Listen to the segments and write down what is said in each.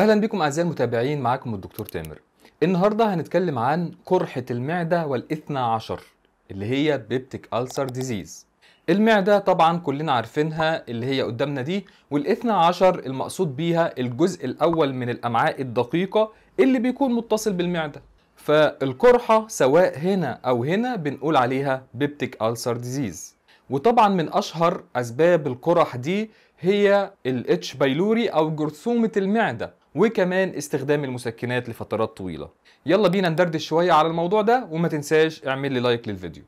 أهلا بكم أعزائي المتابعين معاكم الدكتور تامر. النهارده هنتكلم عن قرحة المعدة والاثنى عشر اللي هي peptic ulcer disease. المعدة طبعا كلنا عارفينها اللي هي قدامنا دي والاثنى عشر المقصود بيها الجزء الأول من الأمعاء الدقيقة اللي بيكون متصل بالمعدة. فالقرحة سواء هنا أو هنا بنقول عليها peptic ulcer disease. وطبعا من أشهر أسباب القرح دي هي ال H pylori أو جرثومة المعدة. وكمان استخدام المسكنات لفترات طويلة. يلا بينا ندردش شوية على الموضوع ده وما تنساش اعمل لي like للفيديو.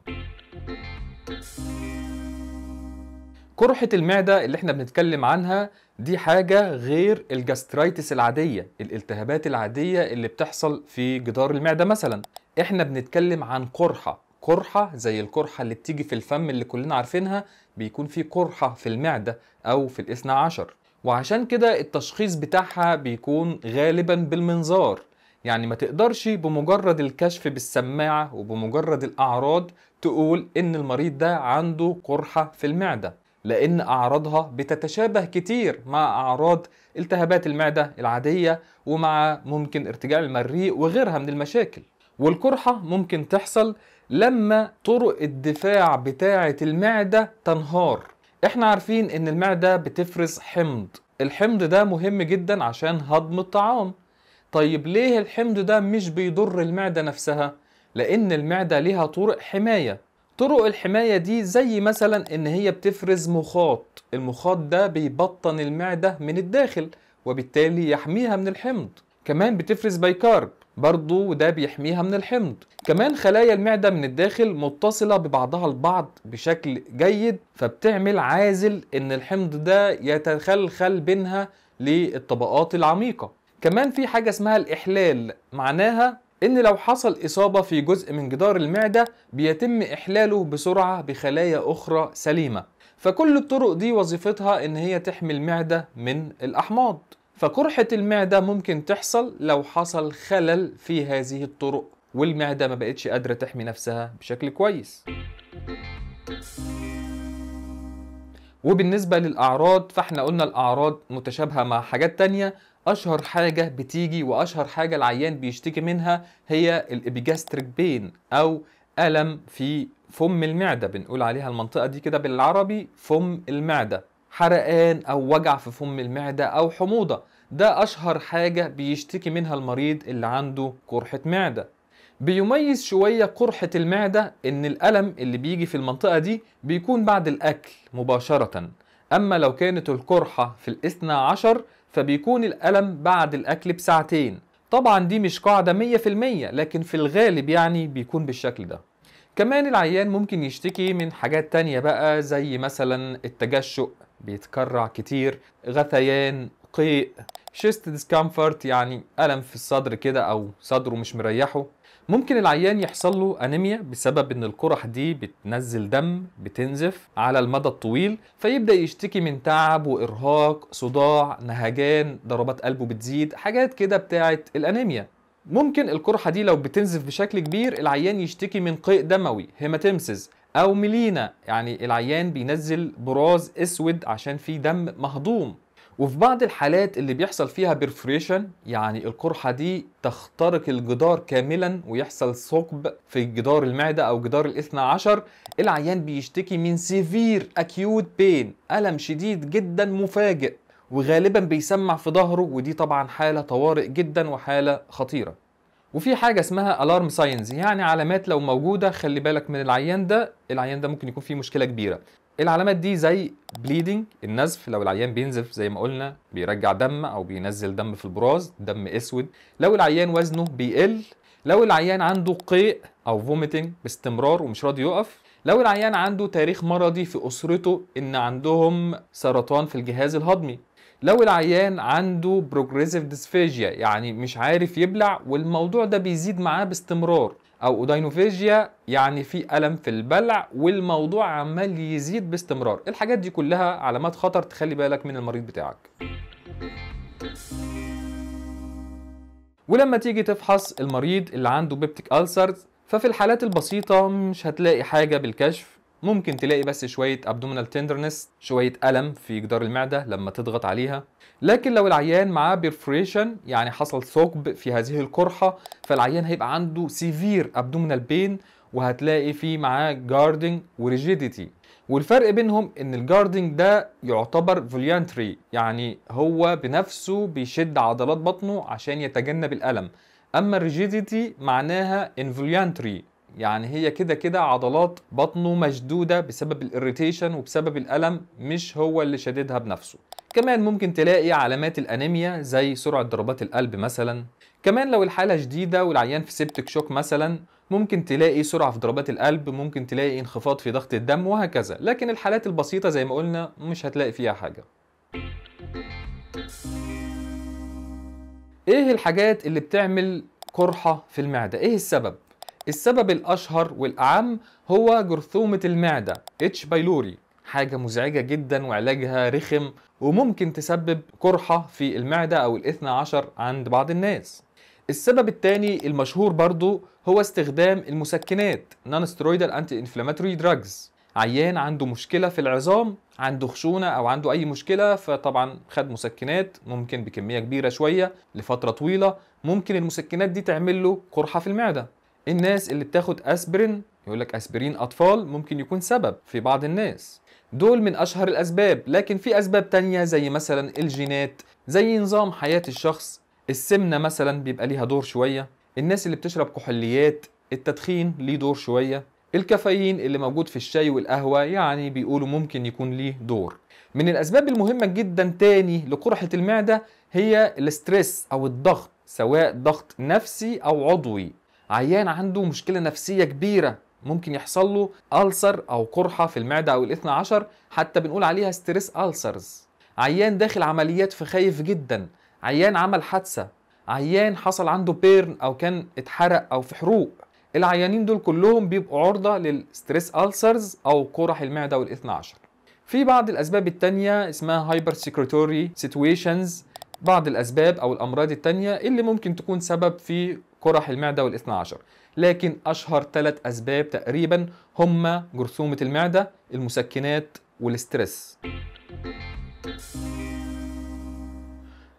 قرحة المعدة اللي إحنا بنتكلم عنها دي حاجة غير ال gastritis العادية الالتهابات العادية اللي بتحصل في جدار المعدة مثلا. إحنا بنتكلم عن قرحة قرحة زي القرحة اللي بتيجي في الفم اللي كلنا عارفينها بيكون في قرحة في المعدة أو في الإثنى عشر. وعشان كده التشخيص بتاعها بيكون غالبا بالمنظار. يعني ما تقدرش بمجرد الكشف بالسماعة وبمجرد الأعراض تقول إن المريض ده عنده قرحة في المعدة لأن أعراضها بتتشابه كتير مع أعراض التهابات المعدة العادية ومع ممكن ارتجاع المريء وغيرها من المشاكل. والقرحة ممكن تحصل لما طرق الدفاع بتاعة المعدة تنهار. إحنا عارفين إن المعدة بتفرز حمض. الحمض ده مهم جدا عشان هضم الطعام. طيب ليه الحمض ده مش بيضر المعدة نفسها؟ لأن المعدة ليها طرق حماية. طرق الحماية دي زي مثلا إن هي بتفرز مخاط. المخاط ده بيبطن المعدة من الداخل وبالتالي يحميها من الحمض. كمان بتفرز بيكارب برضو ده بيحميها من الحمض كمان خلايا المعدة من الداخل متصلة ببعضها البعض بشكل جيد فبتعمل عازل إن الحمض ده يتخلخل بينها للطبقات العميقة. كمان في حاجة اسمها الإحلال معناها إن لو حصل إصابة في جزء من جدار المعدة بيتم إحلاله بسرعة بخلايا أخرى سليمة. فكل الطرق دي وظيفتها إن هي تحمي المعدة من الأحماض. فقرحة المعدة ممكن تحصل لو حصل خلل في هذه الطرق والمعدة ما بقتش قادرة تحمي نفسها بشكل كويس. وبالنسبة للأعراض فإحنا قلنا الأعراض متشابهة مع حاجات تانية. أشهر حاجة بتيجي وأشهر حاجة العيان بيشتكي منها هي الإبيجاستريك بين أو ألم في فم المعدة. بنقول عليها المنطقة دي كده بالعربي فم المعدة. حرقان أو وجع في فم المعدة أو حموضة. ده أشهر حاجة بيشتكي منها المريض اللي عنده قرحة معدة. بيميز شوية قرحة المعدة إن الألم اللي بيجي في المنطقة دي بيكون بعد الأكل مباشرة. أما لو كانت القرحة في الاثنى عشر فبيكون الألم بعد الأكل بساعتين. طبعا دي مش قاعدة مية في المية لكن في الغالب يعني بيكون بالشكل ده. كمان العيان ممكن يشتكي من حاجات تانية بقى زي مثلا التجشؤ. بيتكرع كتير. غثيان قيء. chest discomfort يعني ألم في الصدر كده أو صدره مش مريحه. ممكن العيان يحصل له أنيميا بسبب إن القرح دي بتنزل دم بتنزف على المدى الطويل فيبدأ يشتكي من تعب وإرهاق صداع نهجان ضربات قلبه بتزيد حاجات كده بتاعت الأنيميا ممكن القرحة دي لو بتنزف بشكل كبير العيان يشتكي من قيء دموي hematemesis أو melena. يعني العيان بينزل براز أسود عشان فيه دم مهضوم. وفي بعض الحالات اللي بيحصل فيها perforation يعني القرحة دي تخترق الجدار كاملا ويحصل ثقب في جدار المعدة أو جدار الاثنى عشر. العيان بيشتكي من severe acute pain ألم شديد جدا مفاجئ وغالبا بيسمع في ظهره ودي طبعا حالة طوارئ جدا وحالة خطيرة. وفي حاجة اسمها alarm signs يعني علامات لو موجودة خلي بالك من العيان ده العيان ده ممكن يكون فيه مشكلة كبيرة. العلامات دي زي bleeding النزف لو العيان بينزف زي ما قلنا بيرجع دم أو بينزل دم في البراز دم أسود. لو العيان وزنه بيقل لو العيان عنده قيء أو vomiting باستمرار ومش راضي يقف. لو العيان عنده تاريخ مرضي في أسرته إن عندهم سرطان في الجهاز الهضمي. لو العيان عنده progressive dysphagia يعني مش عارف يبلع والموضوع ده بيزيد معاه باستمرار. أو odynophagia يعني في ألم في البلع والموضوع عمال يزيد باستمرار. الحاجات دي كلها علامات خطر تخلي بالك من المريض بتاعك. ولما تيجي تفحص المريض اللي عنده peptic ulcers ففي الحالات البسيطة مش هتلاقي حاجة بالكشف. ممكن تلاقي بس شوية abdominal tenderness شوية ألم في جدار المعدة لما تضغط عليها. لكن لو العيان معاه perforation يعني حصل ثقب في هذه القرحة فالعيان هيبقى عنده severe abdominal pain وهتلاقي فيه معاه guarding و rigidity والفرق بينهم إن الجاردنج ده يعتبر voluntary يعني هو بنفسه بيشد عضلات بطنه عشان يتجنب الألم. أما ال rigidity معناها involuntary يعني هي كده كده عضلات بطنه مشدودة بسبب ال irritation وبسبب الألم مش هو اللي شددها بنفسه. كمان ممكن تلاقي علامات الأنيميا زي سرعة ضربات القلب مثلا. كمان لو الحالة شديدة والعيان في septic shock مثلا ممكن تلاقي سرعة في ضربات القلب ممكن تلاقي انخفاض في ضغط الدم وهكذا. لكن الحالات البسيطة زي ما قلنا مش هتلاقي فيها حاجة. إيه الحاجات اللي بتعمل قرحة في المعدة؟ إيه السبب؟ السبب الأشهر والأعم هو جرثومة المعدة H. pylori حاجة مزعجة جدا وعلاجها رخم وممكن تسبب قرحة في المعدة أو الإثنى عشر عند بعض الناس. السبب الثاني المشهور برضو هو استخدام المسكنات non-steroidal anti-inflammatory drugs عيان عنده مشكلة في العظام عنده خشونة أو عنده أي مشكلة فطبعا خد مسكنات ممكن بكمية كبيرة شوية لفترة طويلة ممكن المسكنات دي تعمل له قرحة في المعدة. الناس اللي بتاخد أسبرين يقول لك أسبرين أطفال ممكن يكون سبب في بعض الناس. دول من أشهر الأسباب لكن في أسباب تانية زي مثلا الجينات زي نظام حياة الشخص. السمنة مثلا بيبقى ليها دور شوية. الناس اللي بتشرب كحوليات التدخين ليه دور شوية. الكافيين اللي موجود في الشاي والقهوة يعني بيقولوا ممكن يكون ليه دور. من الأسباب المهمة جدا تاني لقرحة المعدة هي ال stress أو الضغط سواء ضغط نفسي أو عضوي. عيان عنده مشكلة نفسية كبيرة ممكن يحصل له ulcer أو قرحة في المعدة أو الإثنى عشر حتى بنقول عليها stress ulcers. عيان داخل عمليات فخايف جدا. عيان عمل حادثة. عيان حصل عنده burn أو كان اتحرق أو في حروق. العيانين دول كلهم بيبقوا عرضة لل stress ulcers أو قرح المعدة والاثنى عشر. في بعض الأسباب التانية اسمها hypersecretory situations بعض الأسباب أو الأمراض التانية اللي ممكن تكون سبب في قرح المعدة والاثنى عشر. لكن أشهر ثلاث أسباب تقريبا هما جرثومة المعدة المسكنات وال stress.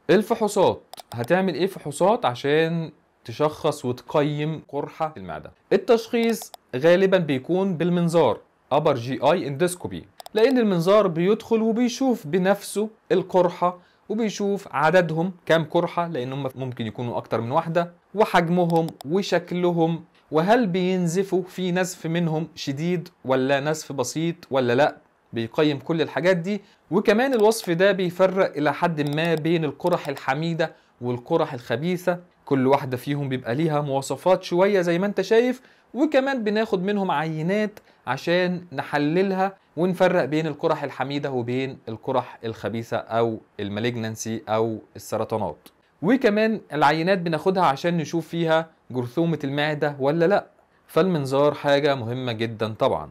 الفحوصات. هتعمل إيه فحوصات؟ عشان تشخص وتقيم قرحة المعدة. التشخيص غالبا بيكون بالمنظار upper GI endoscopy. لأن المنظار بيدخل وبيشوف بنفسه القرحة وبيشوف عددهم كام قرحة لأنهم ممكن يكونوا أكتر من واحدة وحجمهم وشكلهم وهل بينزفوا في نزف منهم شديد ولا نزف بسيط ولا لأ. بيقيم كل الحاجات دي وكمان الوصف ده بيفرق إلى حد ما بين القرح الحميدة والقرح الخبيثة. كل واحدة فيهم بيبقى ليها مواصفات شوية زي ما انت شايف وكمان بناخد منهم عينات عشان نحللها ونفرق بين القرح الحميدة وبين القرح الخبيثة أو المالجنانسي أو السرطانات. وكمان العينات بناخدها عشان نشوف فيها جرثومة المعدة ولا لأ. فالمنظار حاجة مهمة جدا طبعا.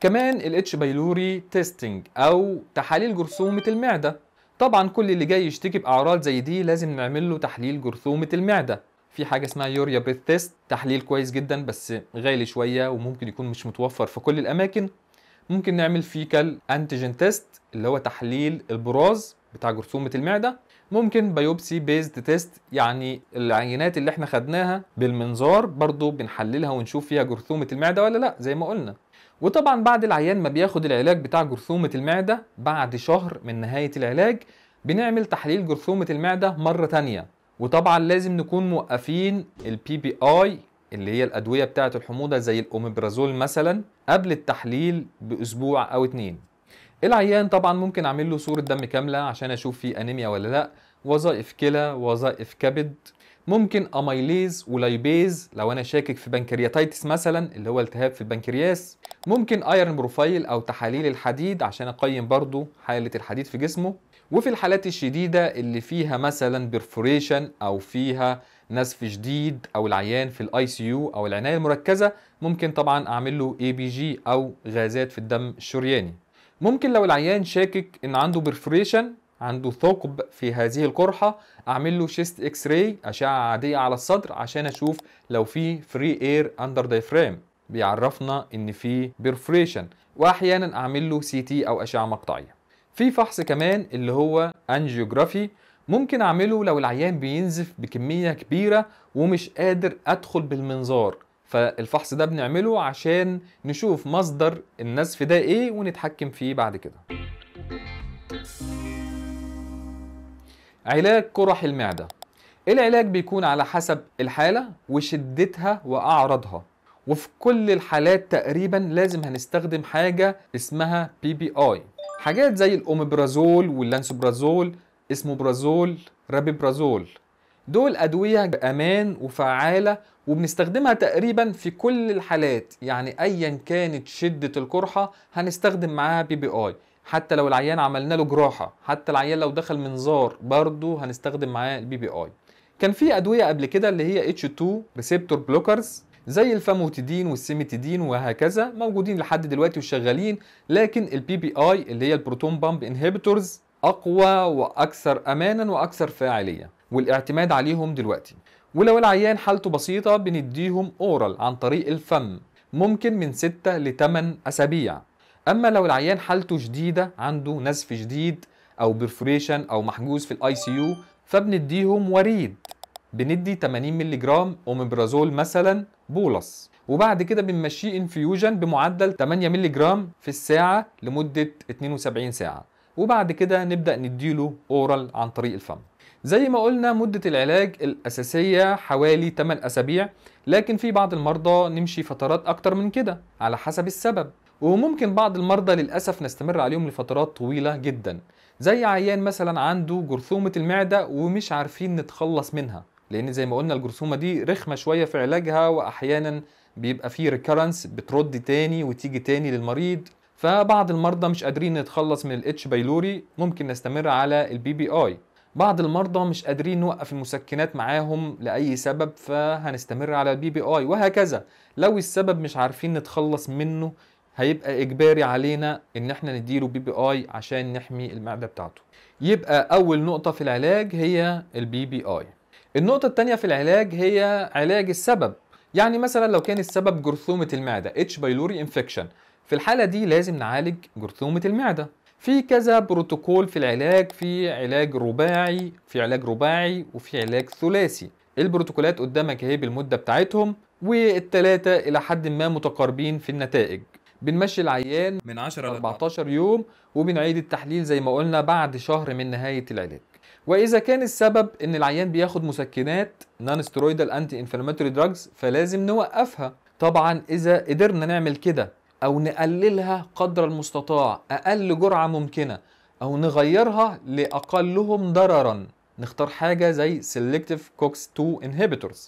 كمان ال H. pylori testing أو تحاليل جرثومة المعدة. طبعا كل اللي جاي يشتكي بأعراض زي دي لازم نعمل له تحليل جرثومة المعدة. في حاجة اسمها urea breath test تحليل كويس جدا بس غالي شوية وممكن يكون مش متوفر في كل الأماكن. ممكن نعمل fecal antigen test اللي هو تحليل البراز بتاع جرثومة المعدة. ممكن biopsy based test يعني العينات اللي إحنا خدناها بالمنظار برضو بنحللها ونشوف فيها جرثومة المعدة ولا لا زي ما قلنا. وطبعا بعد العيان ما بياخد العلاج بتاع جرثومة المعدة بعد شهر من نهاية العلاج بنعمل تحليل جرثومة المعدة مرة تانية. وطبعا لازم نكون موقفين ال PPI اللي هي الأدوية بتاعة الحموضة زي الأوميبرازول مثلا قبل التحليل بأسبوع أو اتنين. العيان طبعا ممكن أعمل له صورة دم كاملة عشان أشوف فيه أنيميا ولا لأ وظائف كلى وظائف كبد ممكن amylase و lipase لو أنا شاكك في pancreatitis مثلا اللي هو التهاب في البنكرياس. ممكن iron profile أو تحاليل الحديد عشان أقيم برضو حالة الحديد في جسمه. وفي الحالات الشديدة اللي فيها مثلا perforation أو فيها نزف شديد أو العيان في ال ICU أو العناية المركزة ممكن طبعا أعمل له ABG أو غازات في الدم الشرياني. ممكن لو العيان شاكك إن عنده perforation عنده ثقب في هذه القرحة أعمل له chest X-ray أشعة عادية على الصدر عشان أشوف لو في free air under diaphragm بيعرفنا إن في perforation وأحيانا أعمل له CT أو أشعة مقطعية. في فحص كمان اللي هو angiography ممكن أعمله لو العيان بينزف بكمية كبيرة ومش قادر أدخل بالمنظار. فالفحص ده بنعمله عشان نشوف مصدر النزف ده إيه ونتحكم فيه بعد كده. علاج قرح المعدة. العلاج بيكون على حسب الحالة وشدتها وأعراضها. وفي كل الحالات تقريبا لازم هنستخدم حاجة اسمها PPI حاجات زي ال omeprazole وال lansoprazole esomeprazole rabeprazole. دول أدوية بأمان وفعالة وبنستخدمها تقريبا في كل الحالات. يعني أيا كانت شدة القرحة هنستخدم معاها PPI حتى لو العيان عملنا له جراحة حتى العيان لو دخل منظار برضه هنستخدم معاه ال PPI كان في أدوية قبل كده اللي هي H2 receptor blockers زي ال famotidine وال cimetidine وهكذا موجودين لحد دلوقتي وشغالين لكن ال PPI اللي هي ال proton pump inhibitors أقوى وأكثر امانا وأكثر فاعلية والاعتماد عليهم دلوقتي. ولو العيان حالته بسيطة بنديهم oral عن طريق الفم ممكن من 6 ل 8 أسابيع. أما لو العيان حالته شديدة عنده نزف شديد أو perforation أو محجوز في ال ICU فبنديهم وريد. بندي 80 مللي جرام أوميبرازول مثلا bolus. وبعد كده بنمشيه infusion بمعدل 8 مللي جرام في الساعة لمدة 72 ساعة. وبعد كده نبدأ نديله oral عن طريق الفم. زي ما قلنا مدة العلاج الأساسية حوالي 8 أسابيع لكن في بعض المرضى نمشي فترات أكتر من كده على حسب السبب. وممكن بعض المرضى للأسف نستمر عليهم لفترات طويلة جدا زي عيان مثلا عنده جرثومة المعدة ومش عارفين نتخلص منها لأن زي ما قلنا الجرثومة دي رخمة شوية في علاجها وأحيانا بيبقى فيه recurrence بترد تاني وتيجي تاني للمريض. فبعض المرضى مش قادرين نتخلص من ال H. pylori ممكن نستمر على ال PPI بعض المرضى مش قادرين نوقف المسكنات معاهم لأي سبب فهنستمر على ال PPI وهكذا. لو السبب مش عارفين نتخلص منه هيبقى إجباري علينا إن إحنا نديله PPI عشان نحمي المعدة بتاعته. يبقى أول نقطة في العلاج هي ال PPI النقطة الثانية في العلاج هي علاج السبب. يعني مثلا لو كان السبب جرثومة المعدة H. pylori infection في الحالة دي لازم نعالج جرثومة المعدة. في كذا بروتوكول في العلاج في علاج رباعي في علاج رباعي وفي علاج ثلاثي. البروتوكولات قدامك أهي بالمدة بتاعتهم والتلاتة إلى حد ما متقاربين في النتائج. بنمشي العيان من 10 ل 14 يوم وبنعيد التحليل زي ما قلنا بعد شهر من نهاية العلاج. وإذا كان السبب إن العيان بياخد مسكنات non-steroidal anti-inflammatory drugs فلازم نوقفها. طبعا إذا قدرنا نعمل كده أو نقللها قدر المستطاع أقل جرعة ممكنة أو نغيرها لأقلهم ضررا. نختار حاجة زي Selective COX-2 Inhibitors.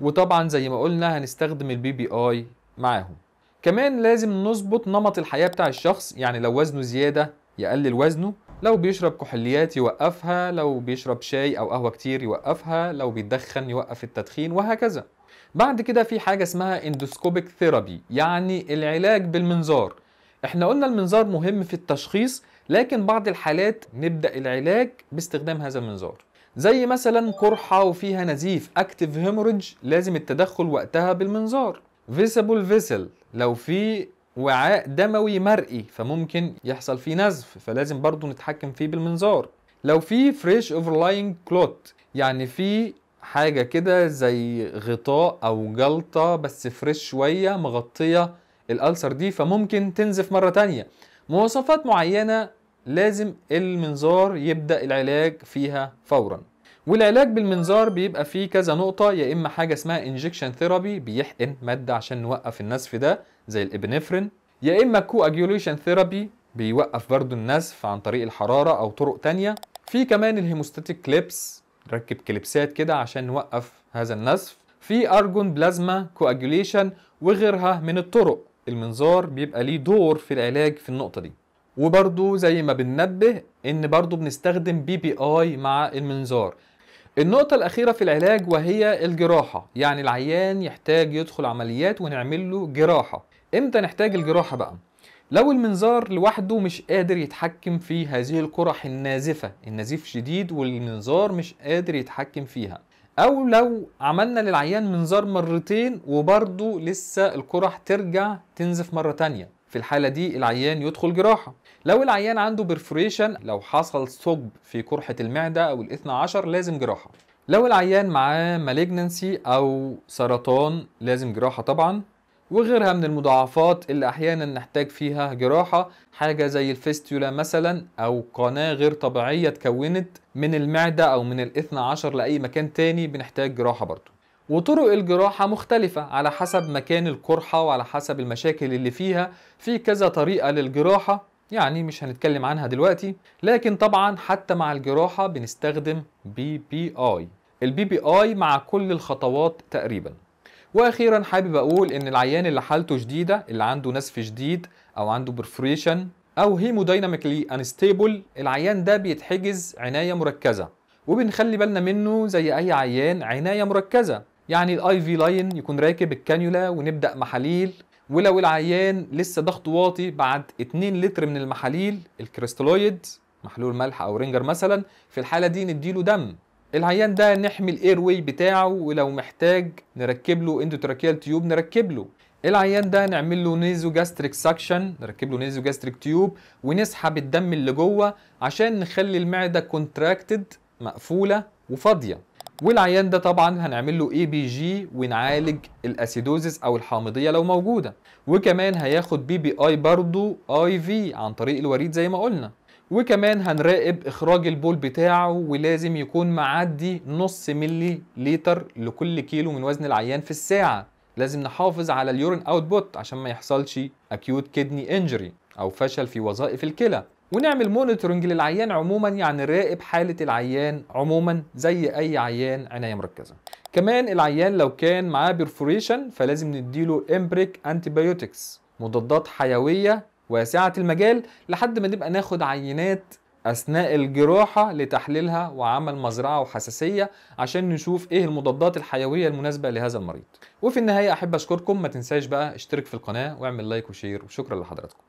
وطبعا زي ما قلنا هنستخدم ال PPI معاهم. كمان لازم نظبط نمط الحياة بتاع الشخص. يعني لو وزنه زيادة يقلل وزنه لو بيشرب كحوليات يوقفها لو بيشرب شاي أو قهوة كتير يوقفها لو بيتدخن يوقف التدخين وهكذا. بعد كده في حاجة اسمها endoscopic therapy يعني العلاج بالمنظار. إحنا قلنا المنظار مهم في التشخيص لكن بعض الحالات نبدأ العلاج باستخدام هذا المنظار. زي مثلا قرحة وفيها نزيف active hemorrhage لازم التدخل وقتها بالمنظار. visible vessel لو في وعاء دموي مرئي فممكن يحصل فيه نزف فلازم برضو نتحكم فيه بالمنظار. لو في fresh overlying clot يعني في حاجة كده زي غطاء أو جلطة بس fresh شوية مغطية ال ulcer دي فممكن تنزف مرة تانية. مواصفات معينة لازم المنظار يبدأ العلاج فيها فورا. والعلاج بالمنظار بيبقى فيه كذا نقطة يا إما حاجة اسمها injection therapy بيحقن مادة عشان نوقف النزف ده زي ال epinephrine. يا إما coagulation therapy بيوقف برضو النزف عن طريق الحرارة أو طرق تانية. في كمان ال hemostatic clips نركب كليبسات كده عشان نوقف هذا النزف. في argon plasma coagulation وغيرها من الطرق. المنظار بيبقى ليه دور في العلاج في النقطة دي. وبرضو زي ما بننبه إن برضو بنستخدم PPI مع المنظار. النقطة الأخيرة في العلاج وهي الجراحة. يعني العيان يحتاج يدخل عمليات ونعمل له جراحة. إمتى نحتاج الجراحة بقى؟ لو المنظار لوحده مش قادر يتحكم في هذه القرح النازفة النزيف شديد والمنظار مش قادر يتحكم فيها. أو لو عملنا للعيان منظار مرتين وبرضه لسه القرح ترجع تنزف مرة تانية. في الحالة دي العيان يدخل جراحة. لو العيان عنده برفوريشن لو حصل ثقب في قرحه المعدة أو الاثنى عشر لازم جراحة. لو العيان معاه مالجنسي أو سرطان لازم جراحة طبعا. وغيرها من المضاعفات اللي أحيانا نحتاج فيها جراحة حاجة زي الفيستولا مثلا أو قناة غير طبيعية اتكونت من المعدة أو من الاثنى عشر لأي مكان تاني بنحتاج جراحة برضه وطرق الجراحة مختلفة على حسب مكان القرحة وعلى حسب المشاكل اللي فيها. في كذا طريقة للجراحة يعني مش هنتكلم عنها دلوقتي. لكن طبعا حتى مع الجراحة بنستخدم بي بي اي ال PPI مع كل الخطوات تقريبا. وأخيرا حابب أقول إن العيان اللي حالته شديده اللي عنده نزف شديد أو عنده perforation أو hemodynamically unstable العيان ده بيتحجز عناية مركزة. وبنخلي بالنا منه زي أي عيان عناية مركزة. يعني ال IV line يكون راكب الكانيولا ونبدأ محاليل ولو العيان لسه ضغطه واطي بعد 2 لتر من المحاليل ال crystalloid محلول ملح أو رينجر مثلا في الحالة دي نديله دم. العيان ده نحمي ال airway بتاعه ولو محتاج نركب له endotracheal tube نركب له. العيان ده نعمل له nasogastric suction نركب له nasogastric tube ونسحب الدم اللي جوه عشان نخلي المعدة contracted مقفولة وفاضية. والعيان ده طبعا هنعمل له ABG ونعالج ال acidosis أو الحامضية لو موجودة. وكمان هياخد PPI برضه IV عن طريق الوريد زي ما قلنا. وكمان هنراقب إخراج البول بتاعه ولازم يكون معدي نص ملي لتر لكل كيلو من وزن العيان في الساعة. لازم نحافظ على ال urine output عشان ما يحصلش acute kidney injury أو فشل في وظائف الكلى. ونعمل monitoring للعيان عموما يعني نراقب حالة العيان عموما زي أي عيان عناية مركزة. كمان العيان لو كان معاه perforation فلازم نديله empiric antibiotics مضادات حيوية واسعة المجال لحد ما نبقى ناخد عينات أثناء الجراحة لتحليلها وعمل مزرعة وحساسية عشان نشوف إيه المضادات الحيوية المناسبة لهذا المريض. وفي النهاية أحب أشكركم ما تنساش بقى اشترك في القناة واعمل like و share وشكرا لحضراتكم.